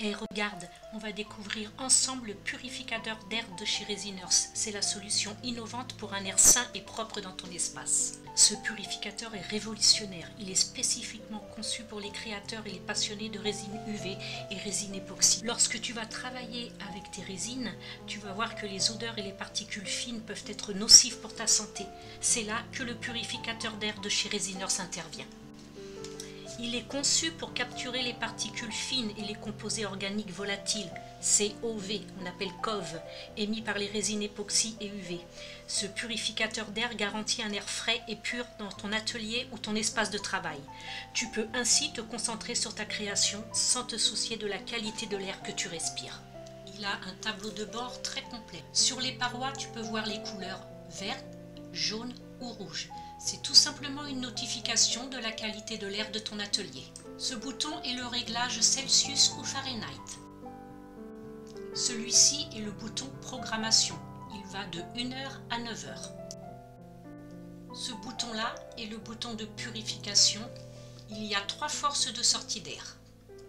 Et regarde, on va découvrir ensemble le purificateur d'air de chez Resiners. C'est la solution innovante pour un air sain et propre dans ton espace. Ce purificateur est révolutionnaire. Il est spécifiquement conçu pour les créateurs et les passionnés de résine UV et résine époxy. Lorsque tu vas travailler avec tes résines, tu vas voir que les odeurs et les particules fines peuvent être nocives pour ta santé. C'est là que le purificateur d'air de chez Resiners intervient. Il est conçu pour capturer les particules fines et les composés organiques volatiles, COV, on appelle COV, émis par les résines époxy et UV. Ce purificateur d'air garantit un air frais et pur dans ton atelier ou ton espace de travail. Tu peux ainsi te concentrer sur ta création sans te soucier de la qualité de l'air que tu respires. Il a un tableau de bord très complet. Sur les parois, tu peux voir les couleurs verte, jaune ou rouge. C'est tout simplement une notification de la qualité de l'air de ton atelier. Ce bouton est le réglage Celsius ou Fahrenheit. Celui-ci est le bouton programmation. Il va de 1h à 9h. Ce bouton-là est le bouton de purification. Il y a trois forces de sortie d'air.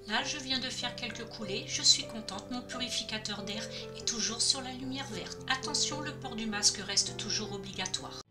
Là, je viens de faire quelques coulées, je suis contente, mon purificateur d'air est toujours sur la lumière verte. Attention, le port du masque reste toujours obligatoire.